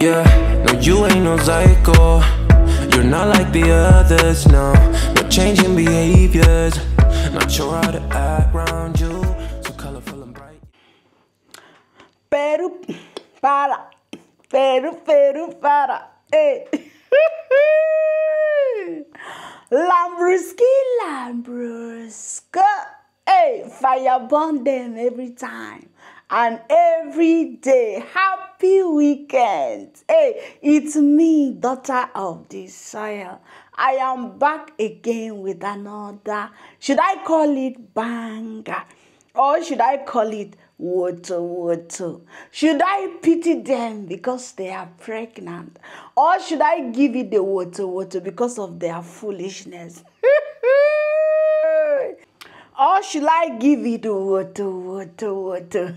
Yeah, no, you ain't no psycho. You're not like the others, no. No changing behaviors. Not sure how to act around you. So colorful and bright. Peru, para. Peru, Peru, para. Hey. Lambruski, Lambruska. Hey, fire burn them every time and every day. Happy weekend. Hey, it's me, daughter of soil. I am back again with another. Should I call it banger? Or should I call it water, water? Should I pity them because they are pregnant? Or should I give it the water, water because of their foolishness? Or should I give it water, water, water?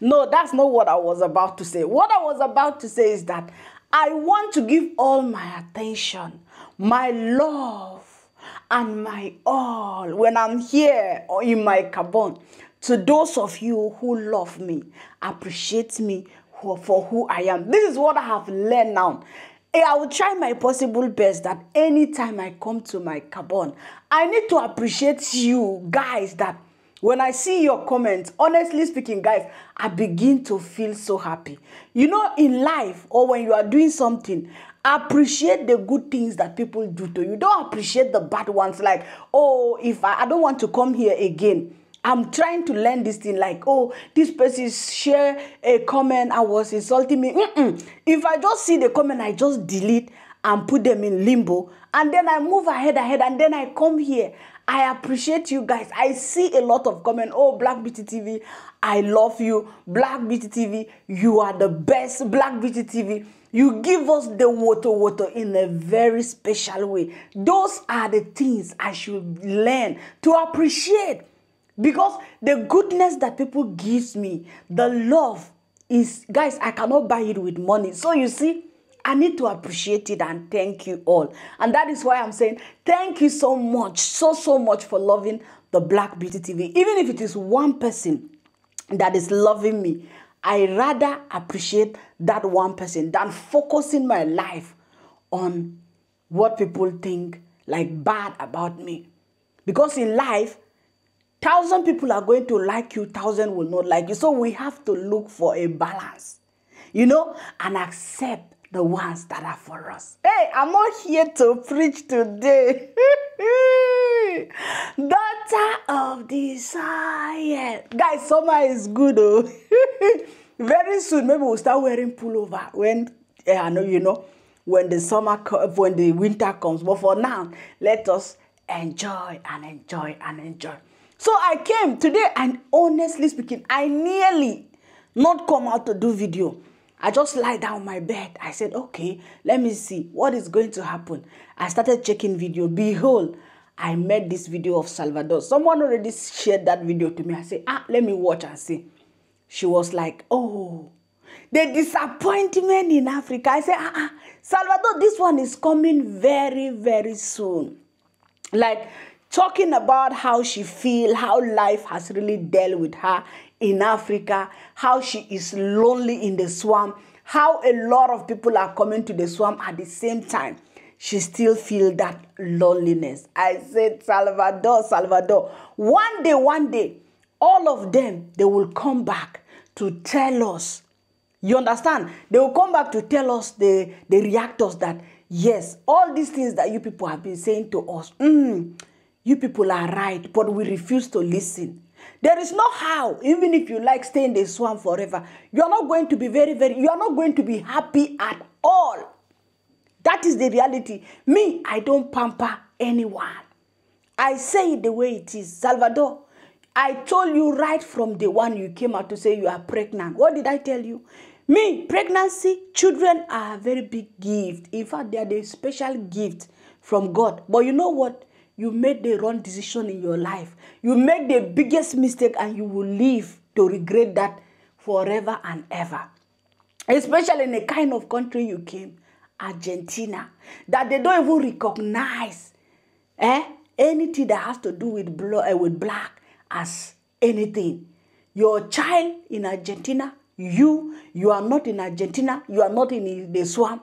no, that's not what I was about to say. What I was about to say is that I want to give all my attention, my love, and my all when I'm here or in my cabin to those of you who love me, appreciate me for who I am. This is what I have learned now. Eh, I will try my possible best that anytime I come to my carbon, I need to appreciate you guys that when I see your comments, honestly speaking, guys, I begin to feel so happy. You know, in life or when you are doing something, appreciate the good things that people do to you. Don't appreciate the bad ones like, oh, if I, I don't want to come here again. I'm trying to learn this thing like, oh, this person share a comment and was insulting me. Mm-mm. If I just see the comment, I just delete and put them in limbo. And then I move ahead, ahead, and then I come here. I appreciate you guys. I see a lot of comment. Oh, Black Beauty TV, I love you. Black Beauty TV, you are the best. Black Beauty TV, you give us the water, water in a very special way. Those are the things I should learn to appreciate because the goodness that people gives me, the love is, guys, I cannot buy it with money. So you see, I need to appreciate it and thank you all. And that is why I'm saying thank you so much, so, so much for loving the Black Beauty TV. Even if it is one person that is loving me, I rather appreciate that one person than focusing my life on what people think like bad about me. Because in life, thousand people are going to like you, thousand will not like you. So we have to look for a balance, you know, and accept the ones that are for us. Hey, I'm not here to preach today. Daughter of desire. Guys, summer is good, oh. Very soon, maybe we'll start wearing pullover when, yeah, I know, you know, when the summer, when the winter comes. But for now, let us enjoy and enjoy and enjoy. So I came today and honestly speaking, I nearly not come out to do video. I just lie down my bed. I said, okay, let me see what is going to happen. I started checking video. Behold, I made this video of Salvador. Someone already shared that video to me. I said, ah, let me watch and see. She was like, oh, the disappointment in Africa. I said, ah, ah, Salvador, this one is coming very, very soon. Like, talking about how she feel, how life has really dealt with her in Africa, how she is lonely in the swamp, how a lot of people are coming to the swamp at the same time. She still feel that loneliness. I said, Salvador, Salvador. One day, one day, all of them, they will come back to tell us. You understand? They will come back to tell us, the, the reactors, that yes, all these things that you people have been saying to us, mm, you people are right, but we refuse to listen. There is no how, even if you like stay in the swamp forever, you are not going to be very, very, you are not going to be happy at all. That is the reality. Me, I don't pamper anyone. I say it the way it is. Salvador, I told you right from the one you came out to say you are pregnant. What did I tell you? Me, pregnancy, children are a very big gift. In fact, they are the special gift from God. But you know what? You made the wrong decision in your life. You made the biggest mistake and you will live to regret that forever and ever. Especially in the kind of country you came, Argentina, that they don't even recognize eh, anything that has to do with, blood, uh, with black as anything. Your child in Argentina You, you are not in Argentina, you are not in the swamp.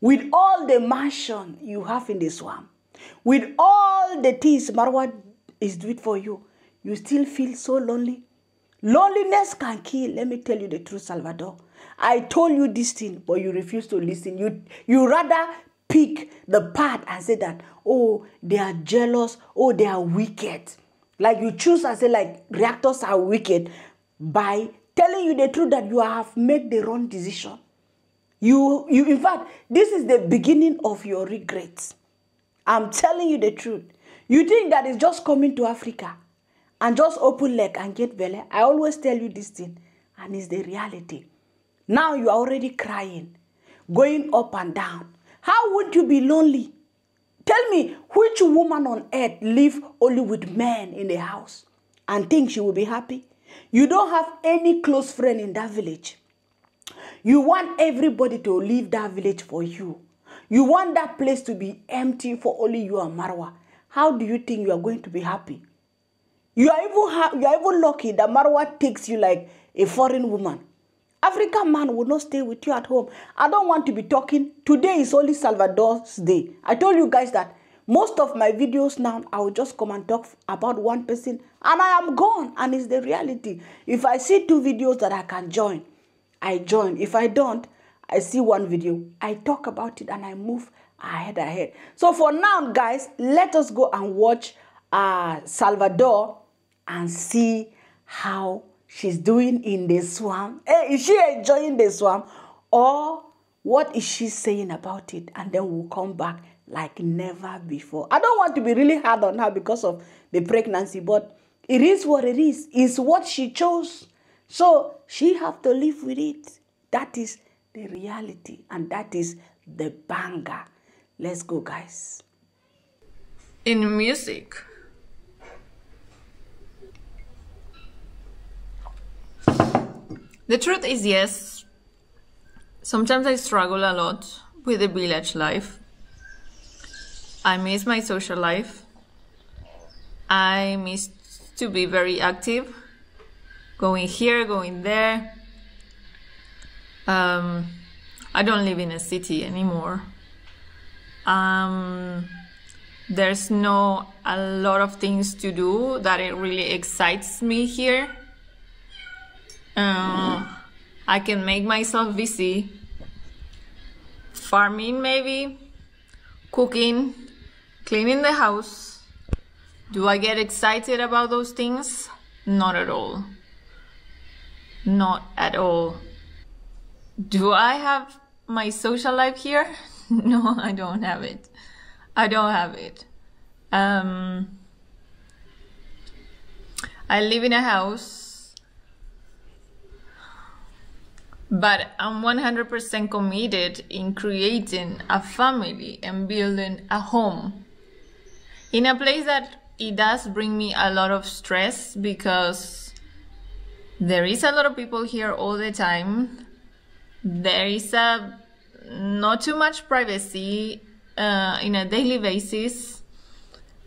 With all the mansion you have in the swamp, with all the things Marwa is doing for you, you still feel so lonely. Loneliness can kill. Let me tell you the truth, Salvador. I told you this thing, but you refuse to listen. You you rather pick the part and say that, oh, they are jealous, oh, they are wicked. Like you choose and say, like reactors are wicked by telling you the truth that you have made the wrong decision. You, you, in fact, this is the beginning of your regrets. I'm telling you the truth. You think that it's just coming to Africa and just open leg and get belly. I always tell you this thing, and it's the reality. Now you are already crying, going up and down. How would you be lonely? Tell me, which woman on earth live only with men in the house and think she will be happy? You don't have any close friend in that village. You want everybody to leave that village for you. You want that place to be empty for only you and Marwa. How do you think you are going to be happy? You are even ha- you are even lucky that Marwa takes you like a foreign woman. African man will not stay with you at home. I don't want to be talking. Today is only Salvador's day. I told you guys that most of my videos now, I will just come and talk about one person and I am gone. And it's the reality. If I see two videos that I can join, I join. If I don't, I see one video, I talk about it and I move ahead ahead. So for now, guys, let us go and watch uh, Salvador and see how she's doing in the swamp. Hey, is she enjoying the swamp? Or what is she saying about it? And then we'll come back like never before. I don't want to be really hard on her because of the pregnancy, but it is what it is. It's what she chose. So she have to live with it. That is the reality. And that is the banger. Let's go, guys. In music, The truth is, yes. Sometimes I struggle a lot with the village life. I miss my social life. I miss to be very active, going here, going there. Um, I don't live in a city anymore. Um, there's no a lot of things to do that it really excites me here uh, I can make myself busy. Farming, maybe. Cooking. Cleaning the house. Do I get excited about those things? Not at all. Not at all. Do I have my social life here? no, I don't have it. I don't have it. Um, I live in a house but I'm 100% committed in creating a family and building a home in a place that it does bring me a lot of stress because there is a lot of people here all the time. There is a not too much privacy uh, in a daily basis.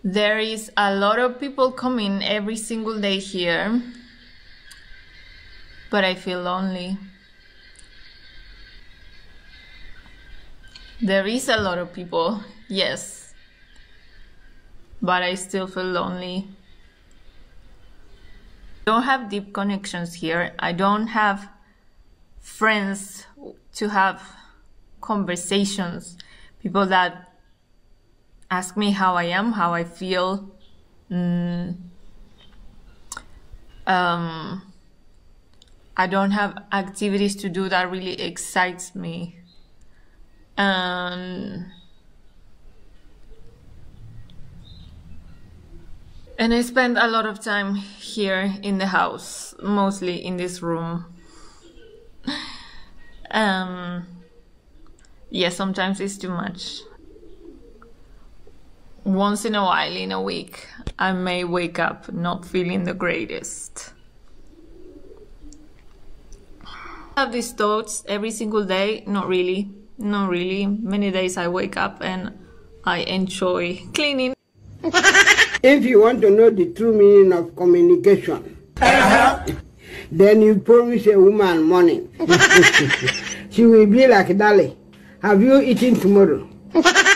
There is a lot of people coming every single day here, but I feel lonely. There is a lot of people, yes. But I still feel lonely. Don't have deep connections here. I don't have friends to have conversations. People that ask me how I am, how I feel. Mm. Um, I don't have activities to do that really excites me. Um, and I spend a lot of time here in the house, mostly in this room. Um, yeah, sometimes it's too much. Once in a while, in a week, I may wake up not feeling the greatest. I have these thoughts every single day, not really. Not really. Many days I wake up and I enjoy cleaning. if you want to know the true meaning of communication, Then you promise a woman money. she will be like, Dali, have you eaten tomorrow?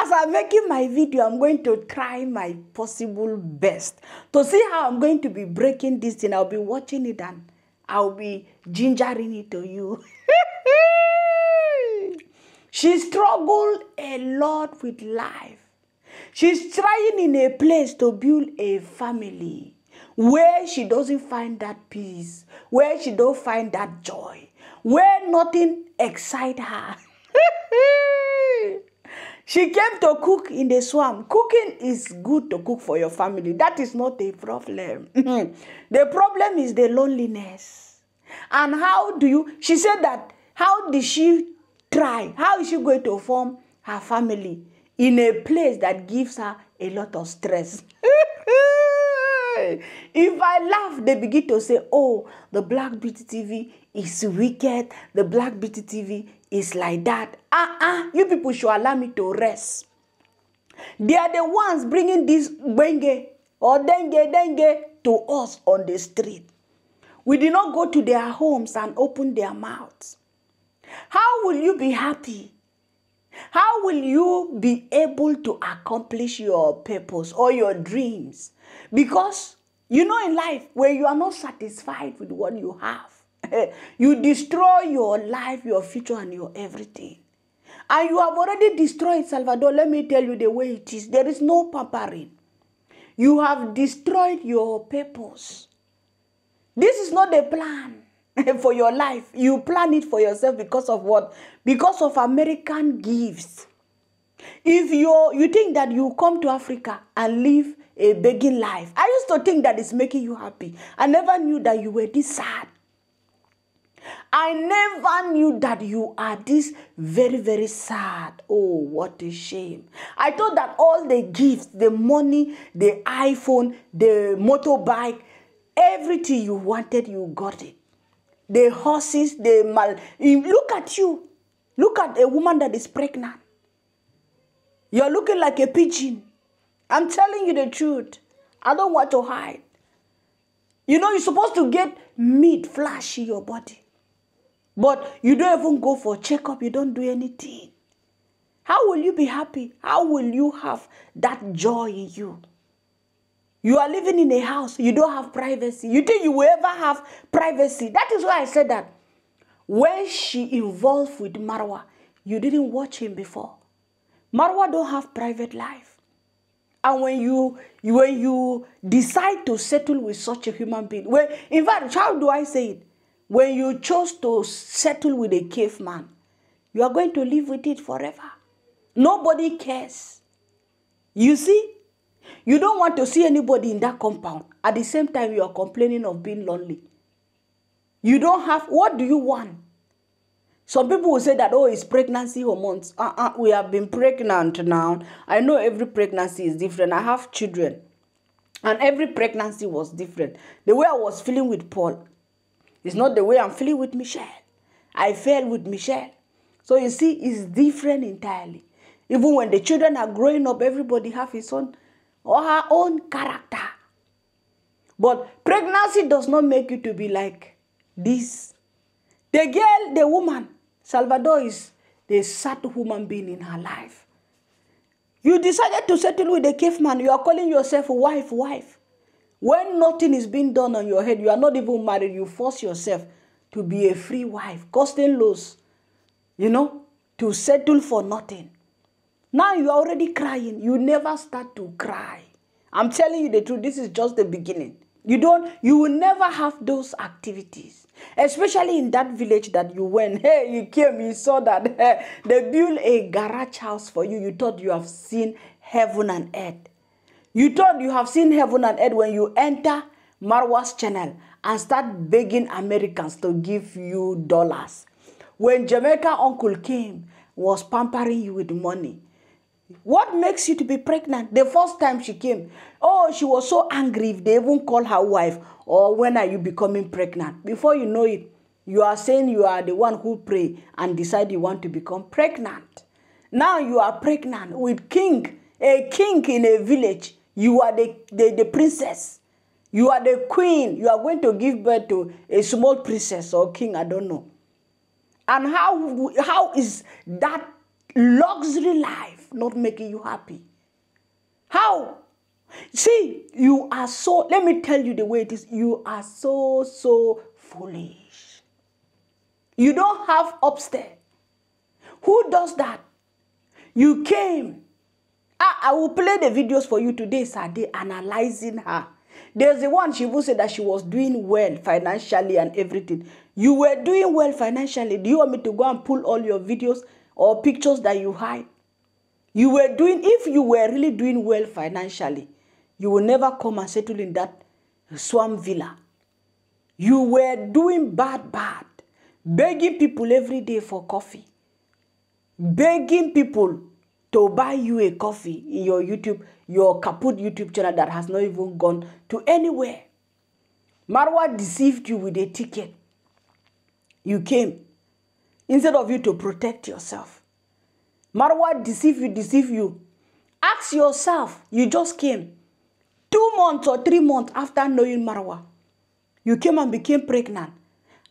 As I'm making my video, I'm going to try my possible best to see how I'm going to be breaking this thing. I'll be watching it and I'll be gingering it to you. she struggled a lot with life. She's trying in a place to build a family where she doesn't find that peace, where she don't find that joy, where nothing excites her. She came to cook in the swamp. Cooking is good to cook for your family. That is not a problem. the problem is the loneliness. And how do you, she said that, how did she try? How is she going to form her family in a place that gives her a lot of stress? if I laugh, they begin to say, oh, the Black Beauty TV is wicked. The Black Beauty TV is like that. Uh-uh, you people should allow me to rest. They are the ones bringing this benge or dengue dengue to us on the street. We did not go to their homes and open their mouths. How will you be happy? How will you be able to accomplish your purpose or your dreams? Because you know, in life, when you are not satisfied with what you have, you destroy your life, your future, and your everything. And you have already destroyed Salvador. Let me tell you the way it is. There is no pampering. You have destroyed your purpose. This is not the plan for your life. You plan it for yourself because of what? Because of American gifts. If you you think that you come to Africa and live a begging life, I used to think that it's making you happy. I never knew that you were this sad. I never knew that you are this very, very sad. Oh, what a shame. I thought that all the gifts, the money, the iPhone, the motorbike, everything you wanted, you got it. The horses, the mal. Look at you. Look at a woman that is pregnant. You're looking like a pigeon. I'm telling you the truth. I don't want to hide. You know, you're supposed to get meat, flash in your body. But you don't even go for checkup, you don't do anything. How will you be happy? How will you have that joy in you? You are living in a house, you don't have privacy. You think you will ever have privacy? That is why I said that. When she involved with Marwa, you didn't watch him before. Marwa don't have private life. And when you, when you decide to settle with such a human being, when, in fact, how do I say it? When you chose to settle with a caveman, you are going to live with it forever. Nobody cares. You see, you don't want to see anybody in that compound. At the same time, you are complaining of being lonely. You don't have, what do you want? Some people will say that, oh, it's pregnancy hormones. Uh-uh, we have been pregnant now. I know every pregnancy is different. I have children. And every pregnancy was different. The way I was feeling with Paul is not the way I'm feeling with Michelle. I fell with Michelle. So you see, it's different entirely. Even when the children are growing up, everybody have his own or her own character. But pregnancy does not make you to be like this. The girl, the woman, Salvador is the sad human being in her life. You decided to settle with a caveman. You are calling yourself wife, wife. When nothing is being done on your head, you are not even married, you force yourself to be a free wife, costing loss, you know, to settle for nothing. Now you are already crying. You never start to cry. I'm telling you the truth, this is just the beginning. You don't, you will never have those activities. Especially in that village that you went. Hey, you came, you saw that hey, they built a garage house for you. You thought you have seen heaven and earth. You thought you have seen heaven and earth when you enter Marwa's channel and start begging Americans to give you dollars. when Jamaica uncle came, was pampering you with money. What makes you to be pregnant? The first time she came, oh, she was so angry if they even call her wife, or when are you becoming pregnant? Before you know it, you are saying you are the one who pray and decide you want to become pregnant. Now you are pregnant with king, a king in a village. You are the, the, the princess. You are the queen. You are going to give birth to a small princess or king, I don't know. And how, how is that luxury life not making you happy? How? See, you are so, let me tell you the way it is. You are so, so foolish. You don't have upstairs. Who does that? You came. I, I will play the videos for you today, Sade, analyzing her. There's the one she will say that she was doing well financially and everything. You were doing well financially. Do you want me to go and pull all your videos or pictures that you hide? You were doing, if you were really doing well financially, you will never come and settle in that swamp villa. You were doing bad, bad, begging people every day for coffee, begging people to buy you a coffee in your YouTube, your kaput YouTube channel that has not even gone to anywhere. Marwa deceived you with a ticket. You came instead of you to protect yourself. Marwa deceived you, deceived you. Ask yourself, you just came. Two months or three months after knowing Marwa, you came and became pregnant.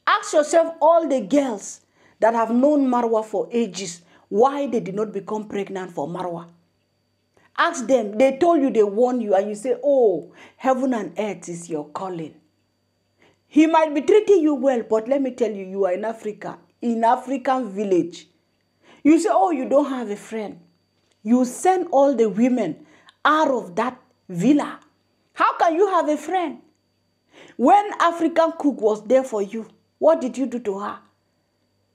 Ask yourself all the girls that have known Marwa for ages why they did not become pregnant for Marwa. Ask them, they told you, they warned you, and you say, Oh, heaven and earth is your calling. He might be treating you well, but let me tell you, you are in Africa, in African village. You say, Oh, you don't have a friend. You send all the women out of that villa. How can you have a friend? When African cook was there for you, what did you do to her?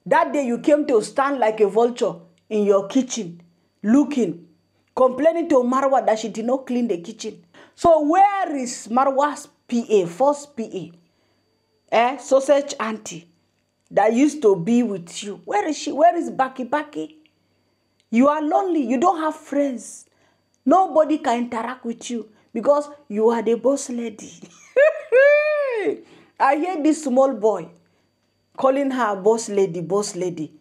That day you came to stand like a vulture in your kitchen, looking, complaining to Marwa that she did not clean the kitchen. So where is Marwa's PA, first PA? Eh, sausage auntie that used to be with you. Where is she? Where is Baki Baki? You are lonely. You don't have friends. Nobody can interact with you because you are the boss lady. I hear this small boy calling her boss lady, boss lady.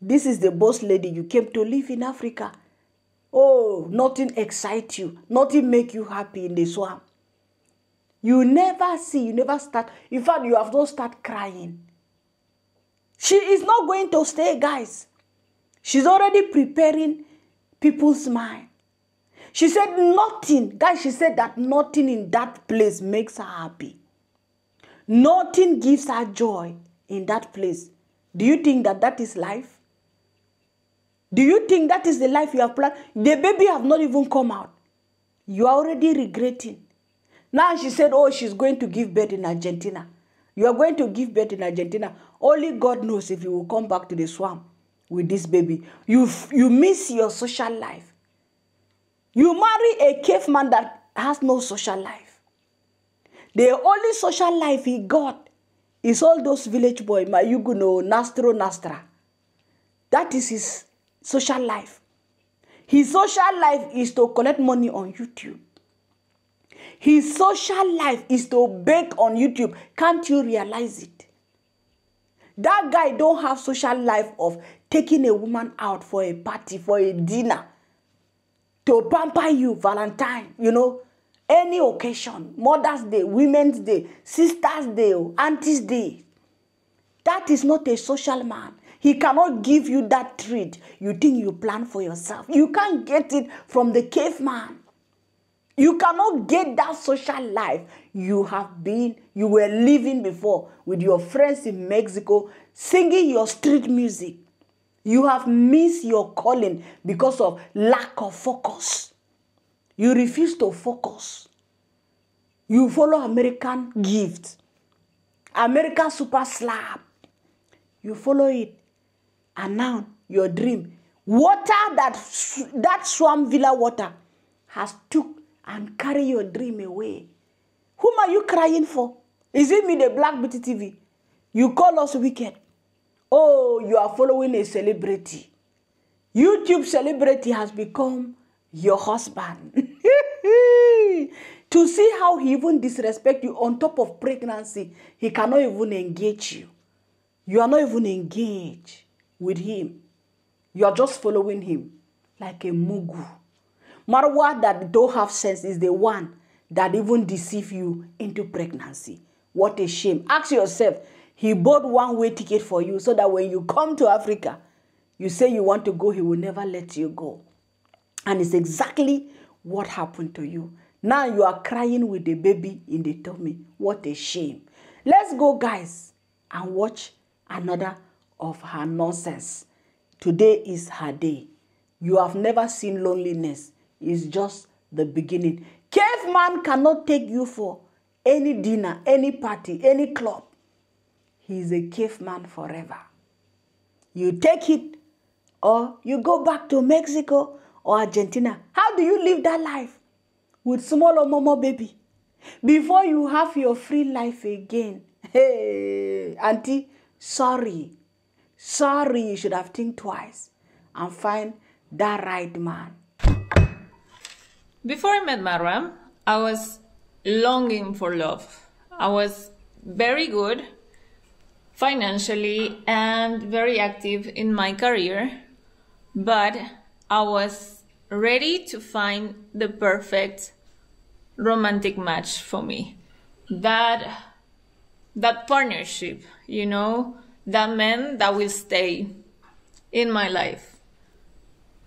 This is the boss lady you came to live in Africa. Oh, nothing excites you, nothing make you happy in the swamp. You never see, you never start. In fact, you have not start crying. She is not going to stay, guys. She's already preparing people's mind. She said nothing, guys. She said that nothing in that place makes her happy. Nothing gives her joy in that place. Do you think that that is life? Do you think that is the life you have planned? The baby have not even come out. You are already regretting. Now she said, oh, she's going to give birth in Argentina. You are going to give birth in Argentina. Only God knows if you will come back to the swamp with this baby. You, you miss your social life. You marry a caveman that has no social life. The only social life he got is all those village boy, Mayuguno, Nastro, Nastra. That is his social life. His social life is to collect money on YouTube. His social life is to beg on YouTube. Can't you realize it? That guy don't have social life of taking a woman out for a party, for a dinner, to pamper you, Valentine, you know, any occasion, Mother's Day, Women's Day, Sister's Day, oh, Auntie's Day. That is not a social man. He cannot give you that treat you think you plan for yourself. You can't get it from the caveman. You cannot get that social life you have been, you were living before with your friends in Mexico, singing your street music. You have missed your calling because of lack of focus. You refuse to focus. You follow American gift, American super slap. You follow it. And now your dream. Water that that swamp villa water has took and carry your dream away. Whom are you crying for? Is it me, the Black Beauty TV? You call us wicked. Oh, you are following a celebrity. YouTube celebrity has become your husband. to see how he even disrespect you on top of pregnancy, he cannot even engage you. You are not even engaged with him. You are just following him like a mugu. Marwa that don't have sense is the one that even deceive you into pregnancy. What a shame. Ask yourself, he bought one way ticket for you so that when you come to Africa, you say you want to go, he will never let you go. And it's exactly what happened to you. Now you are crying with the baby in the tummy. What a shame. Let's go, guys, and watch another of her nonsense. Today is her day. You have never seen loneliness. It's just the beginning. Caveman cannot take you for any dinner, any party, any club. He is a caveman forever. You take it or you go back to Mexico or Argentina. How do you live that life? With small or momo baby. Before you have your free life again. Hey, auntie, sorry. Sorry, you should have think twice and find that right man. Before I met Marwa, I was longing for love. I was very good financially and very active in my career, but I was ready to find the perfect romantic match for me. That that partnership, you know, that man that will stay in my life.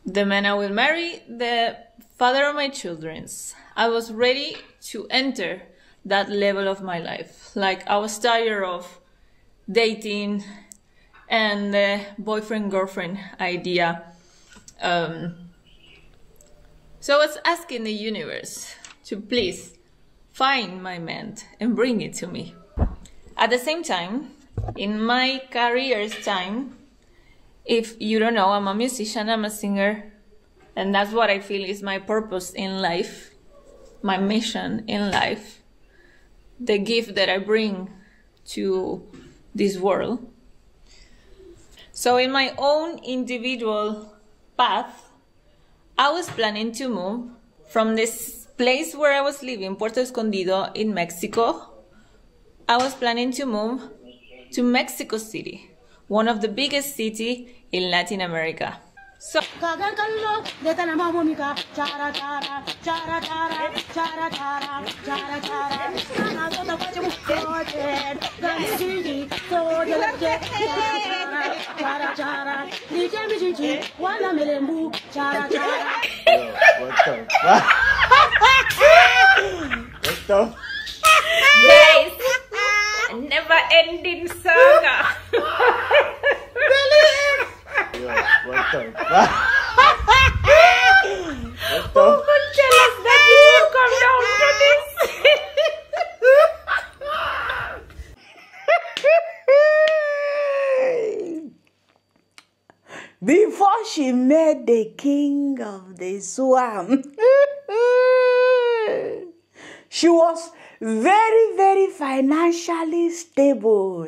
The man I will marry, the father of my children's. I was ready to enter that level of my life. Like I was tired of dating and the boyfriend girlfriend idea. Um, so I was asking the universe to please find my man and bring it to me. At the same time, in my career's time, if you don't know, I'm a musician, I'm a singer, and that's what I feel is my purpose in life, my mission in life, the gift that I bring to this world. So, in my own individual path, I was planning to move from this place where I was living, Puerto Escondido in Mexico. I was planning to move to Mexico City, one of the biggest cities in Latin America. So, What the? Fuck what the guys, a minute move chara chara Miskanaso tapajem. Sojek, tanjiji, sojek. Chara, chara. Dijemiji, wana mlebu. Chara, chara. What the fuck? What the? Yes, never ending saga. Yo, what the? What Who could tell us that it would come down to this? Before she met the king of the swamp, she was very, very financially stable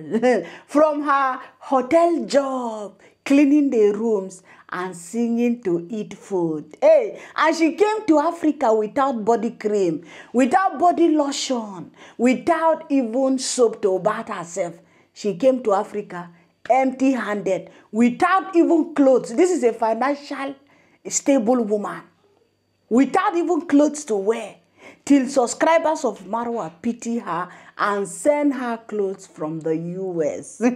from her hotel job, cleaning the rooms and singing to eat food. Hey, and she came to Africa without body cream, without body lotion, without even soap to bath herself. She came to Africa empty handed, without even clothes. This is a financial stable woman, without even clothes to wear. Till subscribers of Marwa pity her and send her clothes from the US.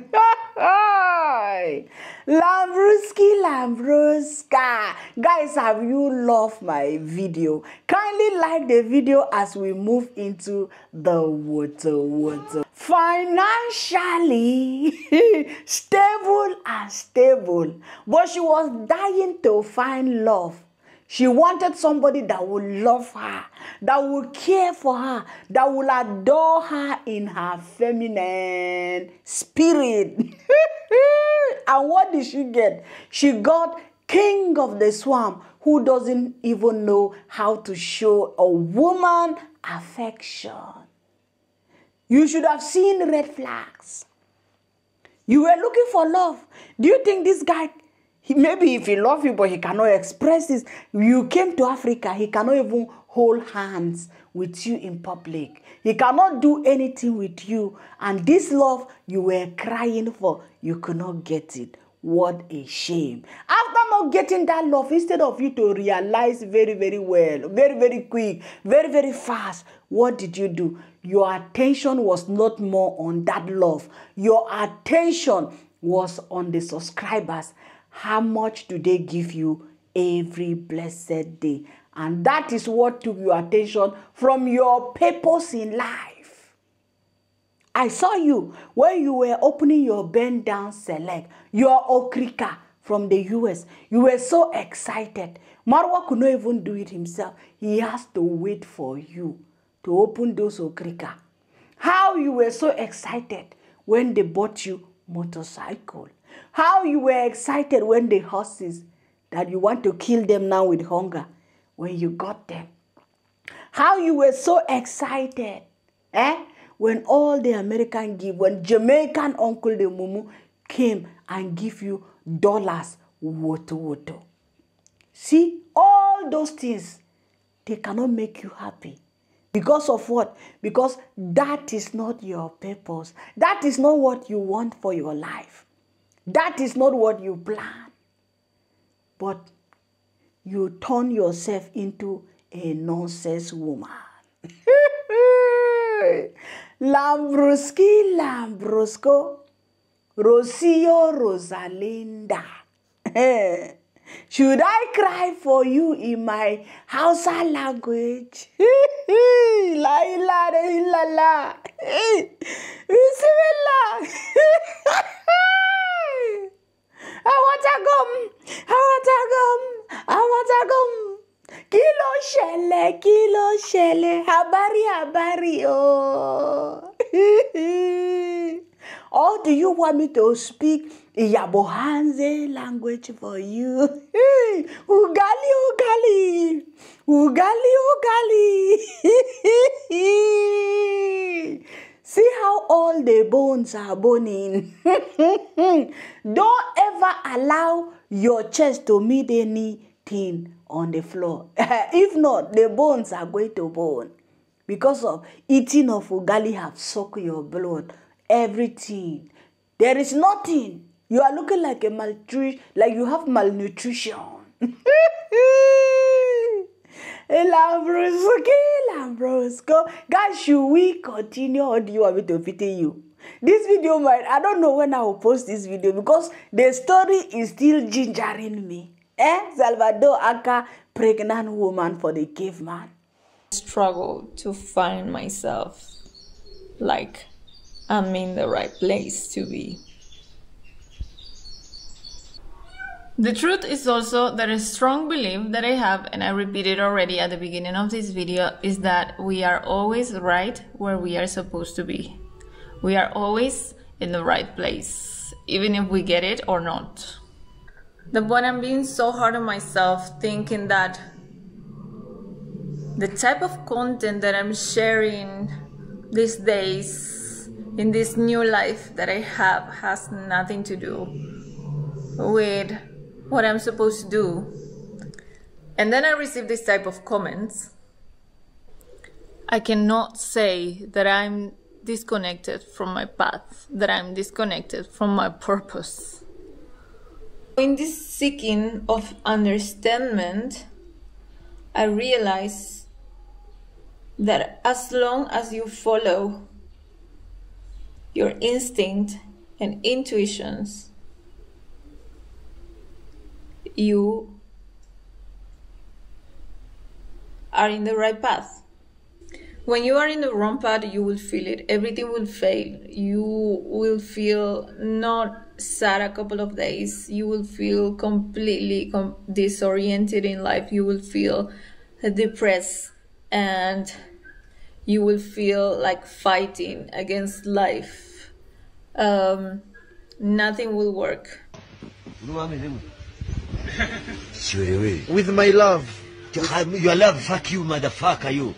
Lambruski, Lambruska. Guys, have you loved my video? Kindly like the video as we move into the water, water. Financially stable and stable, but she was dying to find love. She wanted somebody that would love her, that would care for her, that will adore her in her feminine spirit. and what did she get? She got king of the swamp who doesn't even know how to show a woman affection. You should have seen red flags. You were looking for love. Do you think this guy, he, maybe if he love you, but he cannot express this, you came to Africa, he cannot even hold hands with you in public. He cannot do anything with you. And this love you were crying for, you could not get it. What a shame. After not getting that love, instead of you to realize very, very well, very, very quick, very, very fast, what did you do? Your attention was not more on that love. Your attention was on the subscribers. How much do they give you every blessed day? And that is what took your attention from your purpose in life. I saw you when you were opening your bend down select, your okrika from the US. You were so excited. Marwa could not even do it himself. He has to wait for you to open those okrika. How you were so excited when they bought you motorcycle. How you were excited when the horses that you want to kill them now with hunger when you got them. How you were so excited, eh? When all the American give, when Jamaican Uncle the Mumu came and give you dollars, woto woto. See, all those things, they cannot make you happy. Because of what? Because that is not your purpose. That is not what you want for your life. That is not what you plan. But you turn yourself into a nonsense woman. Lambruski, Lambrusco, Rocio, Rosalinda. Should I cry for you in my Hausa language? la ilaha illallah. Bismillah. Awatagum, awatagum, awatagum. Kí ló ṣẹlẹ̀, kí ló ṣẹlẹ̀, habari habari o. Or do you want me to speak Iyabohanze language for you? ugali, ugali, ugali, ugali. See how all the bones are boning. Don't ever allow your chest to meet anything on the floor. if not, the bones are going to bone. Because of eating of ugali have sucked your blood. Everything. There is nothing. You are looking like a malnutri like you have malnutrition. Lambrosco, Lambrosco. Guys, should we continue or do you want me to pity you? This video might, I don't know when I will post this video because the story is still gingering me. Eh? Salvador Aka, pregnant woman for the caveman. Struggle to find myself like I'm in the right place to be. The truth is also that a strong belief that I have, and I repeated already at the beginning of this video, is that we are always right where we are supposed to be. We are always in the right place, even if we get it or not. The point I'm being so hard on myself, thinking that the type of content that I'm sharing these days in this new life that I have has nothing to do with what I'm supposed to do. And then I receive this type of comments. I cannot say that I'm disconnected from my path, that I'm disconnected from my purpose. In this seeking of understanding, I realize that as long as you follow your instinct and intuitions, you are in the right path. When you are in the wrong path, you will feel it. Everything will fail. You will feel not sad a couple of days. You will feel completely com- disoriented in life. You will feel depressed and you will feel like fighting against life. Um, nothing will work. With my love. Your love, fuck you, motherfucker, you.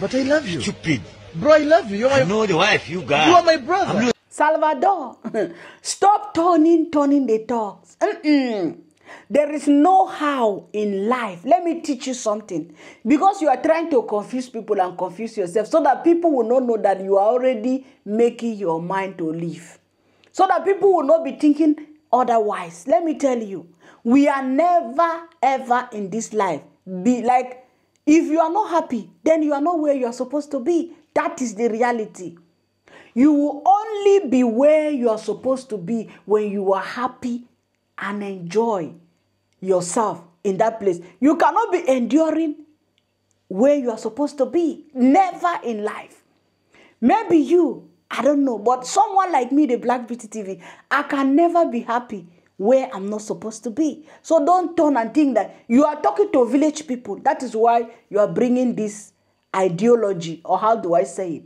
But I love you. Stupid. Bro, I love you. You're my, I know the wife you got. you are my brother. Not Salvador, stop turning, turning the talks. Mm-mm. There is no how in life. Let me teach you something. Because you are trying to confuse people and confuse yourself so that people will not know that you are already making your mind to live. So that people will not be thinking otherwise. Let me tell you, we are never ever in this life be like if you are not happy, then you are not where you are supposed to be. That is the reality. You will only be where you are supposed to be when you are happy and enjoy yourself in that place. You cannot be enduring where you are supposed to be. Never in life. Maybe you, I don't know, but someone like me, the Black Beauty TV, I can never be happy where I'm not supposed to be. So don't turn and think that you are talking to village people. That is why you are bringing this ideology, or how do I say it?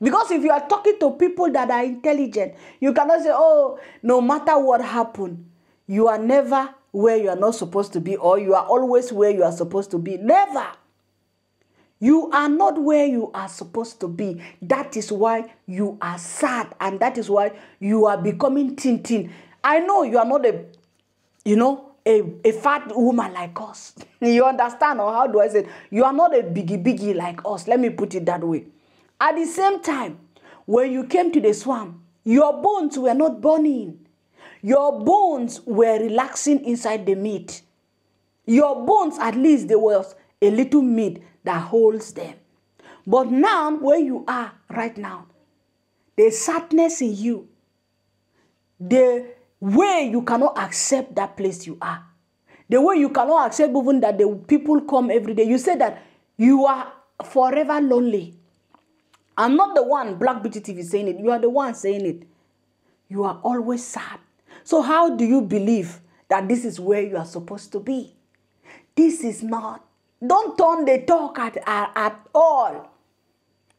Because if you are talking to people that are intelligent, you cannot say, oh, no matter what happened, you are never where you are not supposed to be, or you are always where you are supposed to be. Never. You are not where you are supposed to be. That is why you are sad, and that is why you are becoming tin tin. I know you are not a, you know, a, a fat woman like us. you understand, or how do I say it? You are not a biggie biggie like us. Let me put it that way. At the same time, when you came to the swamp, your bones were not burning. Your bones were relaxing inside the meat. Your bones, at least, there was a little meat that holds them. But now, where you are right now, the sadness in you, the way you cannot accept that place you are, the way you cannot accept even that the people come every day. You say that you are forever lonely. I'm not the one, Black Beauty TV, saying it. You are the one saying it. You are always sad. So, how do you believe that this is where you are supposed to be? This is not. Don't turn the talk at, at, at all.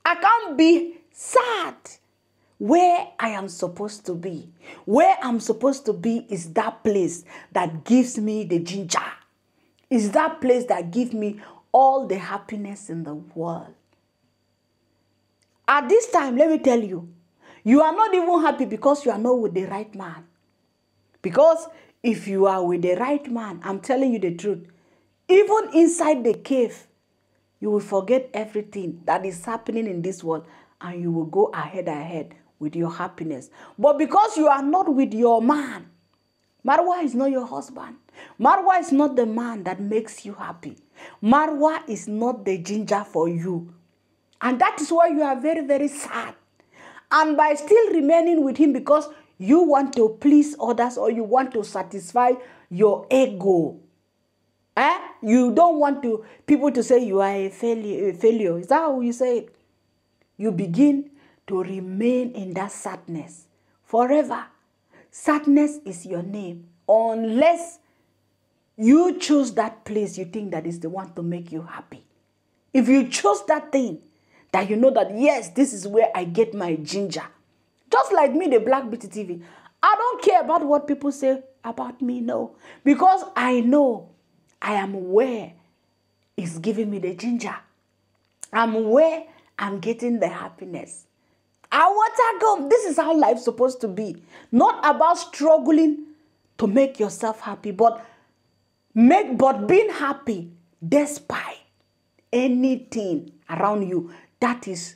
I can't be sad where I am supposed to be. Where I'm supposed to be is that place that gives me the ginger. Is that place that gives me all the happiness in the world. At this time, let me tell you, you are not even happy because you are not with the right man. Because if you are with the right man, I'm telling you the truth, even inside the cave, you will forget everything that is happening in this world and you will go ahead ahead with your happiness. But because you are not with your man, Marwa is not your husband. Marwa is not the man that makes you happy. Marwa is not the ginger for you. And that is why you are very, very sad. And by still remaining with him because you want to please others or you want to satisfy your ego. Eh? You don't want to people to say you are a failure. A failure. Is that how you say it? You begin to remain in that sadness forever. Sadness is your name. Unless you choose that place you think that is the one to make you happy. If you choose that thing, that you know that yes, this is where I get my ginger. Just like me, the Black Beauty TV. I don't care about what people say about me, no. Because I know I am where it's giving me the ginger. I'm where I'm getting the happiness. I want to go. This is how life's supposed to be. Not about struggling to make yourself happy, but make but being happy despite anything around you that is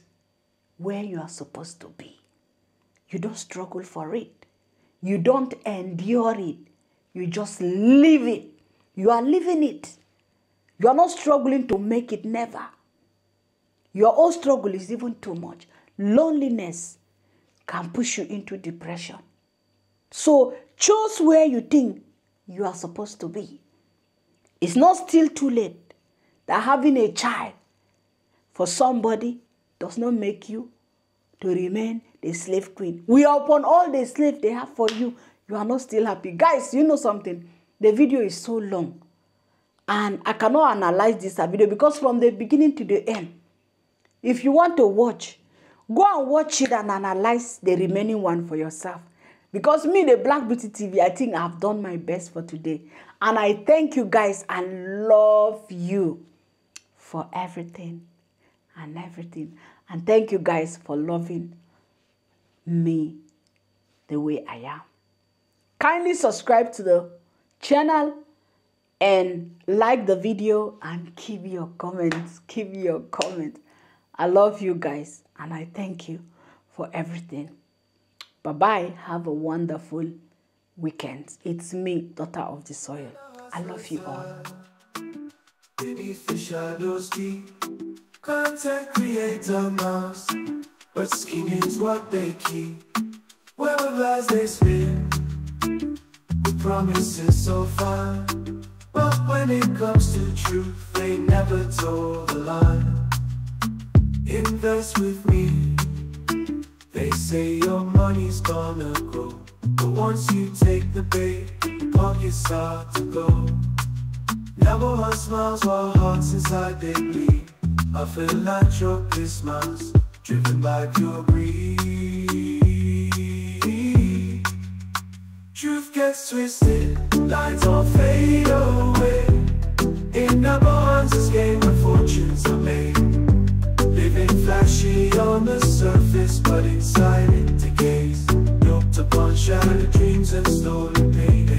where you are supposed to be. You don't struggle for it. You don't endure it. You just live it. You are living it. You are not struggling to make it never. Your own struggle is even too much. Loneliness can push you into depression. So choose where you think you are supposed to be. It's not still too late that having a child for somebody does not make you to remain the slave queen. We are upon all the slave they have for you. You are not still happy. Guys, you know something? The video is so long. And I cannot analyze this video because from the beginning to the end, if you want to watch, go and watch it and analyze the mm-hmm. remaining one for yourself. Because me, the Black Beauty TV, I think I've done my best for today. And I thank you guys and love you for everything and everything. And thank you guys for loving me the way I am. Kindly subscribe to the channel and like the video and keep your comments. Keep your comments. I love you guys and I thank you for everything. Bye bye. Have a wonderful weekend. It's me, daughter of the soil. I love you all. Beneath the shadows deep, content creator mask, but scheming's what they keep. Of lies they spin, promises so. But when it comes to truth, they never told the line. Invest with me, they say your money's gonna grow. But once you take the bait, pockets start to go. Never one smiles while hearts inside they bleed. A philanthropist smiles, driven by pure greed. Truth gets twisted, lines all fade away. In the bonds, this game where fortunes are made. On the surface, but inside it decays. Yoked upon shattered dreams and stolen paydays.